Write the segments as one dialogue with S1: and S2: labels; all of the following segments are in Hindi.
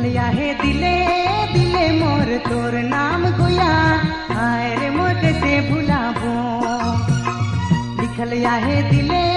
S1: लिखलिया है दिले दिले मोर तोर नाम गोया। आए रे मोर कैसे भुलाबो लिखलिया हे है दिले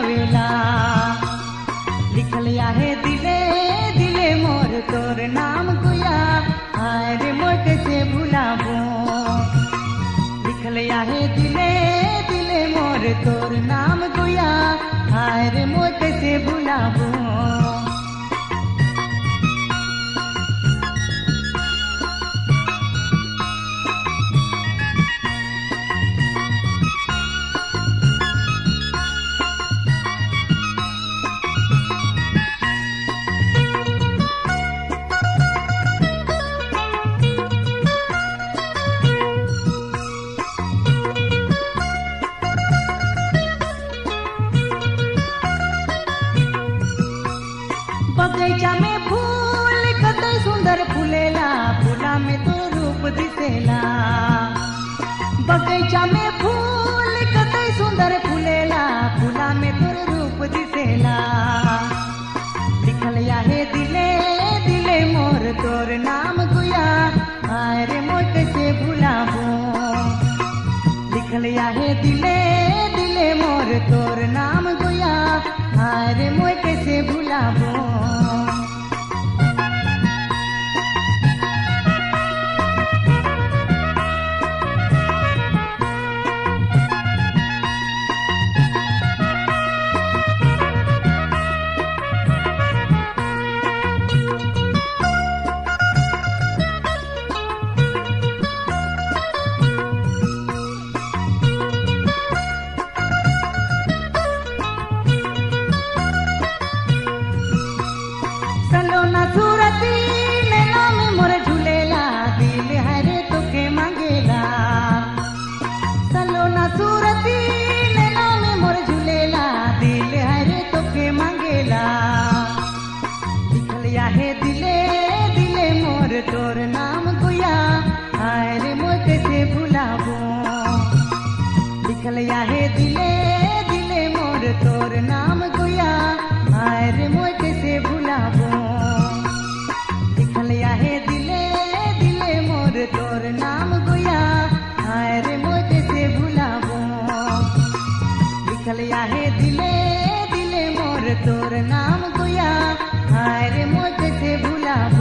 S1: आवेला लिखल आहे दिले दिले मोर तोर नाम गुया। आय रे मोर कैसे भुलाबो। लिखल आहे दिले दिले मोर तोर नाम गुया। आय रे मोर कैसे भुलाबो। बगैचा में फूल, कतई सुंदर फुलेला, फूला में तो रूप दिसेला। बगैचा में फूल, कतई सुंदर फुलेला, फूला में तो रूप दिसेला। लिखल या हे दिले दिले मोर तोर नाम गुया रे मोर कैसे भुलाबो। लिखल या हे दिले दिले मोर तोर नाम गुया रे मोर कैसे भुलाबो। सूरती, में मोर झूलेला, दिल हरे तोखे मांगेला। सूरती मोर झूलेला, दिल हरे तोखे मांगेला। लिखल हे दिले दिले मोर तोर नाम गुया कैसे भुलाबो। लिखल हे लिखल हे दिले दिले मोर तोर नाम गुया आय रे मोर कैसे भुलाबो